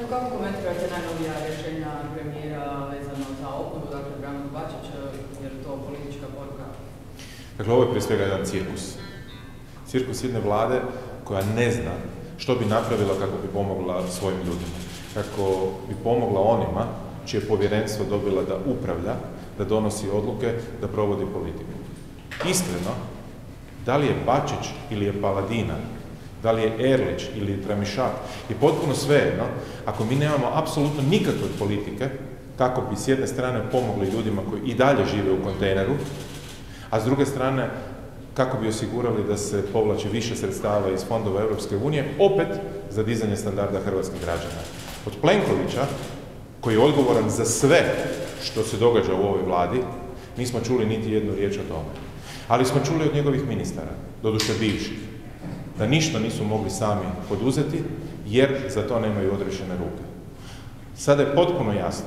Kako komentirate najnovija rješenja premijera vezano za obnovu, dakle Branko Bačić, jer to politička poruka? Dakle, ovo je prije svega jedan cirkus. Cirkus jedne vlade koja ne zna što bi napravila kako bi pomogla svojim ljudima. Kako bi pomogla onima čije povjerenstvo dobila da upravlja, da donosi odluke, da provodi politiku. Iskreno, da li je Bačić ili je Paladina, da li je Erlić ili Tramišak, je potpuno svejedno ako mi nemamo apsolutno nikakve politike kako bi s jedne strane pomogli ljudima koji i dalje žive u kontejneru, a s druge strane kako bi osigurali da se povlači više sredstava iz fondova Europske unije, opet za dizanje standarda hrvatskih građana. Od Plenkovića, koji je odgovoran za sve što se događa u ovoj vladi, nismo čuli niti jednu riječ o tome. Ali smo čuli od njegovih ministara, doduše bivših, da ništa nisu mogli sami poduzeti jer za to nemaju odrešene ruke. Sada je potpuno jasno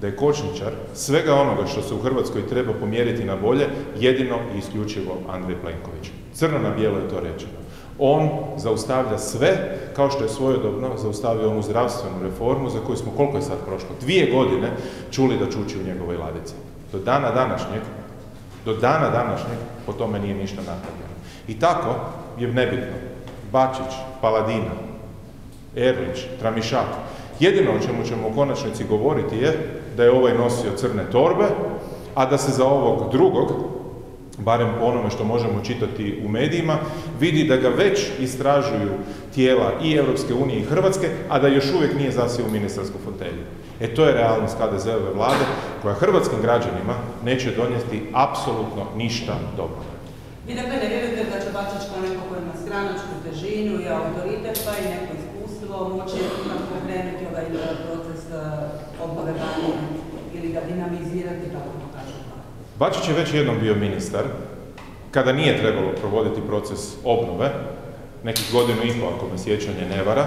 da je kočničar svega onoga što se u Hrvatskoj treba pomjeriti na bolje jedino i isključivo Andrej Plenković. Crno na bijelo je to rečeno. On zaustavlja sve kao što je svojedobno zaustavio onu zdravstvenu reformu za koju smo, koliko je sad prošlo, dvije godine čuli da čuči u njegovoj ladici. Do dana današnjeg, do dana današnjeg po tome nije ništa napravljeno. I tako je nebitno. Bačić, Paladina, Erlić, Tramišak. Jedino o čemu ćemo u konačnici govoriti je da je ovaj nosio crne torbe, a da se za ovog drugog, barem po onome što možemo čitati u medijima, vidi da ga već istražuju tijela i Europske unije i Hrvatske, a da još uvijek nije zasio u ministarsku fotelju. E to je realnost HDZ-ove vlade koja hrvatskim građanima neće donijeti apsolutno ništa dobro. Vi dakle ne vjerujete da će Bačić kao neko koji ima stranačku težinu i autoritet pa i neko iskustvo moći pokrenuti ovaj e, proces e, obnove Banije ili ga dinamizirati kako to kaže Bačić je već jednom bio ministar kada nije trebalo provoditi proces obnove, nekih godinu i pol ako me sjećanje ne vara,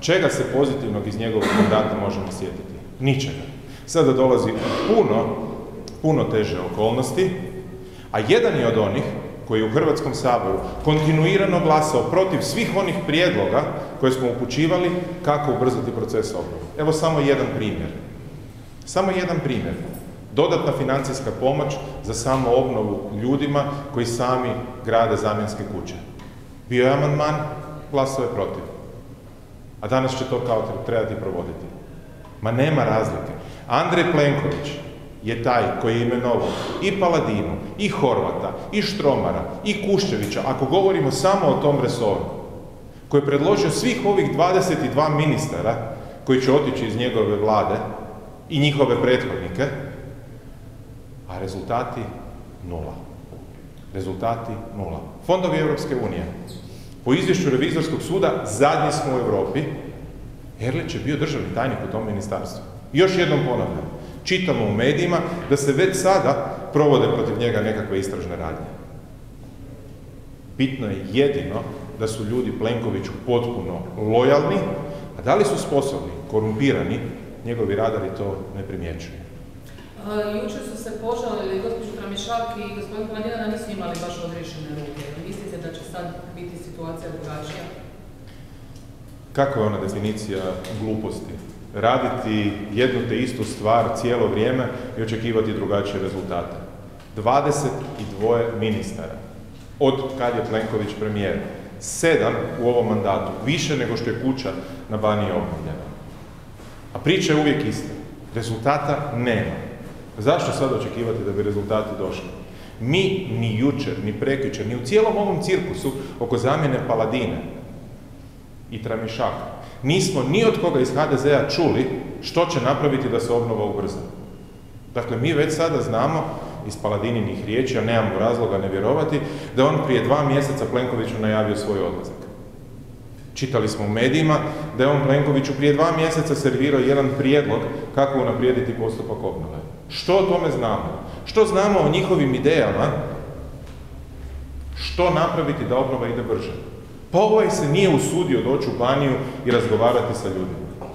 čega se pozitivnog iz njegovog mandata možemo sjetiti? Ničega. Sada dolazi puno, puno teže okolnosti, a jedan je od onih koji je u Hrvatskom saboru kontinuirano glasao protiv svih onih prijedloga koje smo upućivali kako ubrzati proces obnove. Evo samo jedan primjer. Samo jedan primjer. Dodatna financijska pomoć za samo obnovu ljudima koji sami grade zamjenske kuće. Bio je amandman, glasao je protiv. A danas će to kao trebati provoditi. Ma nema razlike. Andrej Plenković je taj koji je imenovao i Paladinu, i Horvata, i Štromara, i Kuščevića, ako govorimo samo o tom resoru, koji je predložio svih ovih 22 ministara koji će otići iz njegove vlade i njihove prethodnike, a rezultati nula. Rezultati nula. Fondovi Europske unije. Po izvješću revizorskog suda zadnji smo u Europi. Erlić je bio državni tajnik u tom ministarstvu. još jednom ponavljam, čitamo u medijima da se već sada provode protiv njega nekakve istražne radnje. Bitno je jedino da su ljudi Plenkoviću potpuno lojalni, a da li su sposobni, korumpirani, njegovi radari to ne primjećuju. Jučer su se požalili gospođu Tramišak i gospodin Paladina da nisu imali baš odriješene ruke. Mislite da će sad biti situacija drugačija? Kakva je ona definicija gluposti? Raditi jednu te istu stvar cijelo vrijeme i očekivati drugačije rezultate. 22 ministara od kad je Plenković premijer. Sedam u ovom mandatu, više nego što je kuća na Baniji obnovljena. A priča je uvijek ista. Rezultata nema. Zašto sad očekivati da bi rezultati došli? Mi ni jučer, ni prekjučer, ni u cijelom ovom cirkusu oko zamjene Paladine i Tramišaka nismo ni od koga iz HDZ-a čuli što će napraviti da se obnova ubrza. Dakle, mi već sada znamo iz Paladininih riječi, a nemamo razloga ne vjerovati, da on prije dva mjeseca Plenkoviću najavio svoj odlazak. Čitali smo u medijima da je on Plenkoviću prije dva mjeseca servirao jedan prijedlog kako unaprijediti postupak obnove. Što o tome znamo? Što znamo o njihovim idejama? Što napraviti da obnova ide brže? Pa ovaj se nije usudio doći u Baniju i razgovarati sa ljudima.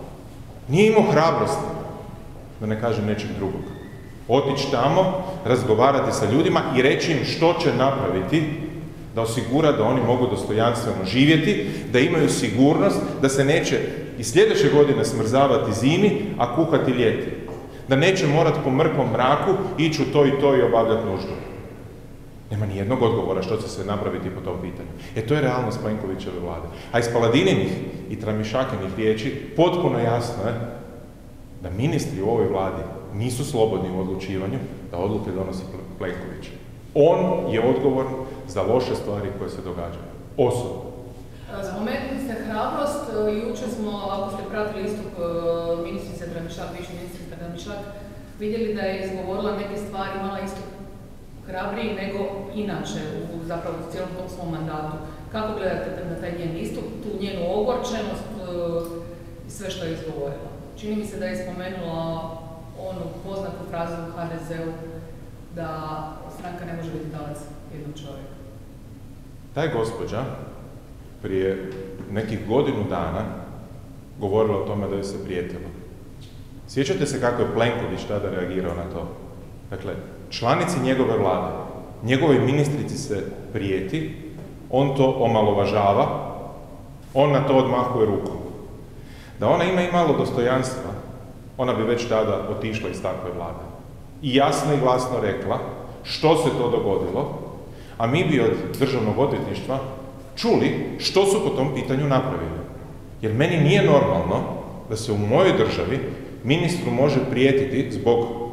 Nije imao hrabrosti, da ne kažem nečeg drugog. Otići tamo, razgovarati sa ljudima i reći im što će napraviti da osigura da oni mogu dostojanstveno živjeti, da imaju sigurnost, da se neće i sljedeće godine smrzavati zimi, a kuhati ljeti. Da neće morati po mrkom mraku ići u to i to i obavljati nuždu. Nema ni jednog odgovora što će se napraviti po tom pitanju. E to je realnost Plenkovićeve vlade. A iz Paladininih i Tramišakinih riječi potpuno jasno je da ministri u ovoj vladi nisu slobodni u odlučivanju, da odluke donosi Plenković. On je odgovoran za loše stvari koje se događaju. Osobno. Spomenuli ste hrabrost, jučer smo, ako ste pratili istup e, ministrice Tramišak, više ministrice Tramišak, vidjeli da je izgovorila neke stvari, imala istup hrabriji nego inače u zapravo u cijelom tom svom mandatu. Kako gledate na taj njen istup, tu njenu ogorčenost e, i sve što je izgovorila? Čini mi se da je spomenula onu poznatu frazu u HDZ-u da stranka ne može biti talac jednog čovjeka. Ta je gospođa prije nekih godinu dana govorila o tome da joj se prijetilo. Sjećate se kako je Plenković tada reagirao na to? Dakle, članici njegove vlade, njegovoj ministrici se prijeti, on to omalovažava, on na to odmahuje rukom. Da ona ima i malo dostojanstva, ona bi već tada otišla iz takve vlade. I jasno i glasno rekla što se to dogodilo, a mi bi od državnog odvjetništva čuli što su po tom pitanju napravili. Jer meni nije normalno da se u mojoj državi ministru može prijetiti zbog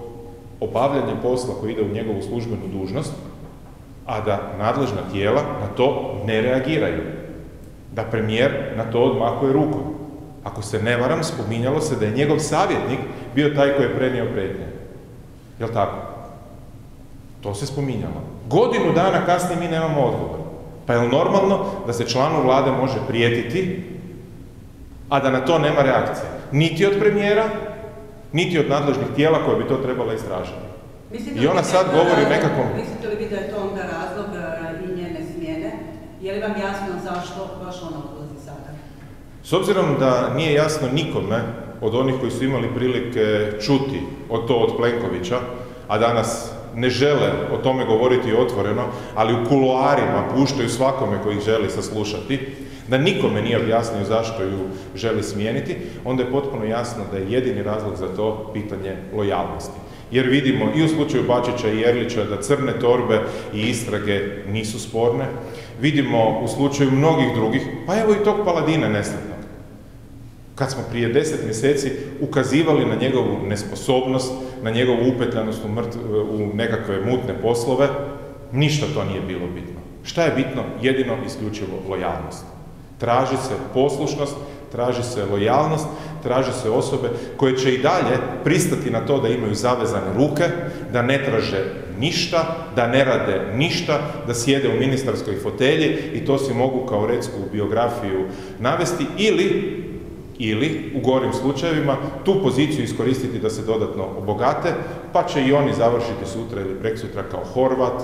obavljanja posla koji ide u njegovu službenu dužnost, a da nadležna tijela na to ne reagiraju. Da premijer na to odmakuje rukom. Ako se ne varam, spominjalo se da je njegov savjetnik bio taj koji je prenio prednje. Jel tako? To se spominjalo. Godinu dana kasnije mi nemamo odgovor. Pa je normalno da se članu vlade može prijetiti, a da na to nema reakcije? Niti od premijera, niti od nadležnih tijela koje bi to trebala istražiti. I ona sad govori nekakvom... Mislite li vi da je to onda razlog e, i njene smjene? Je li vam jasno zašto baš ona odlazi sada? S obzirom da nije jasno nikome od onih koji su imali prilike čuti o to od Plenkovića, a danas ne žele o tome govoriti otvoreno, ali u kuloarima puštaju svakome koji ih želi saslušati, da nikome nije objasnio zašto ju želi smijeniti, onda je potpuno jasno da je jedini razlog za to pitanje lojalnosti. Jer vidimo i u slučaju Bačića i Erlića da crne torbe i istrage nisu sporne. Vidimo u slučaju mnogih drugih, pa evo i tog paladina nesretnog. Kad smo prije deset mjeseci ukazivali na njegovu nesposobnost, na njegovu upetljanost u, u nekakve mutne poslove, ništa to nije bilo bitno. Šta je bitno? Jedino isključivo lojalnost. Traži se poslušnost, traži se lojalnost, traži se osobe koje će i dalje pristati na to da imaju zavezane ruke, da ne traže ništa, da ne rade ništa, da sjede u ministarskoj fotelji i to si mogu kao recku biografiju navesti ili ili, u gorim slučajevima, tu poziciju iskoristiti da se dodatno obogate, pa će i oni završiti sutra ili preksutra kao Horvat,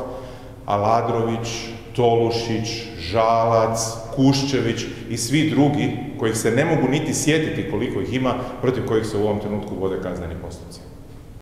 Aladrović, Tolušić, Žalac, Kuščević i svi drugi koji se ne mogu niti sjetiti koliko ih ima, protiv kojih se u ovom trenutku vode kazneni postupci.